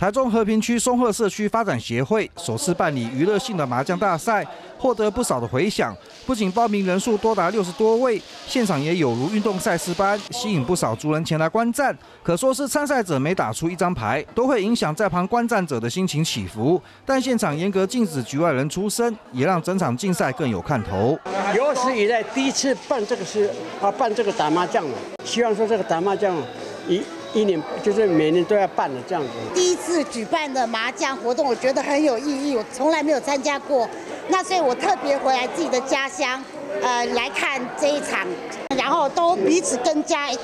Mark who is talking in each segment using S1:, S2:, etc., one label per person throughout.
S1: 台中和平区松鹤社区发展协会首次办理娱乐性的麻将大赛，获得不少的回响。不仅报名人数多达六十多位，现场也有如运动赛事般，吸引不少族人前来观战。可说是参赛者每打出一张牌，都会影响在旁观战者的心情起伏。但现场严格禁止局外人出声，也让整场竞赛更有看头。
S2: 有史以来第一次办这个是啊，办这个打麻将了。希望说这个打麻将一一年就是每年都要办的这样子。
S3: 第一次举办的麻将活动，我觉得很有意义，我从来没有参加过。那所以我特别回来自己的家乡，呃，来看这一场，然后都彼此更加一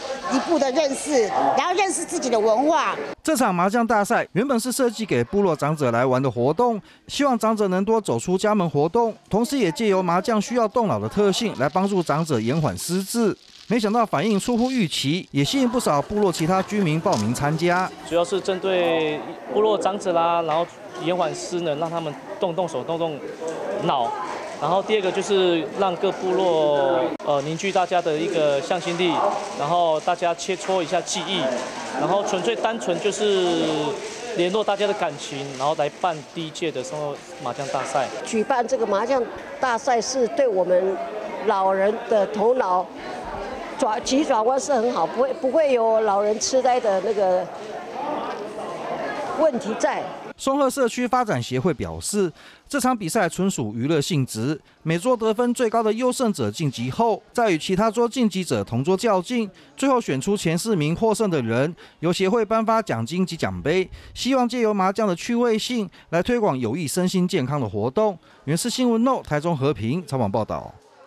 S3: 步的认识，然后认识自己的文化。
S1: 这场麻将大赛原本是设计给部落长者来玩的活动，希望长者能多走出家门活动，同时也借由麻将需要动脑的特性来帮助长者延缓失智。没想到反应出乎预期，也吸引不少部落其他居民报名参加。
S4: 主要是针对部落长者啦，然后延缓失能，让他们动动手、动动脑。然后第二个就是让各部落呃凝聚大家的一个向心力，然后大家切磋一下技艺，然后纯粹单纯就是联络大家的感情，然后来办第一届的生活麻将大赛。
S5: 举办这个麻将大赛是对我们老人的头脑。转急转弯是很好，不会不会有老人痴呆的那个问题在。
S1: 松鹤社区发展协会表示，这场比赛纯属娱乐性质，每桌得分最高的优胜者晋级后，再与其他桌晋级者同桌较劲，最后选出前四名获胜的人，由协会颁发奖金及奖杯，希望借由麻将的趣味性来推广有益身心健康的活动。原是新闻 No 台中和平采访报道。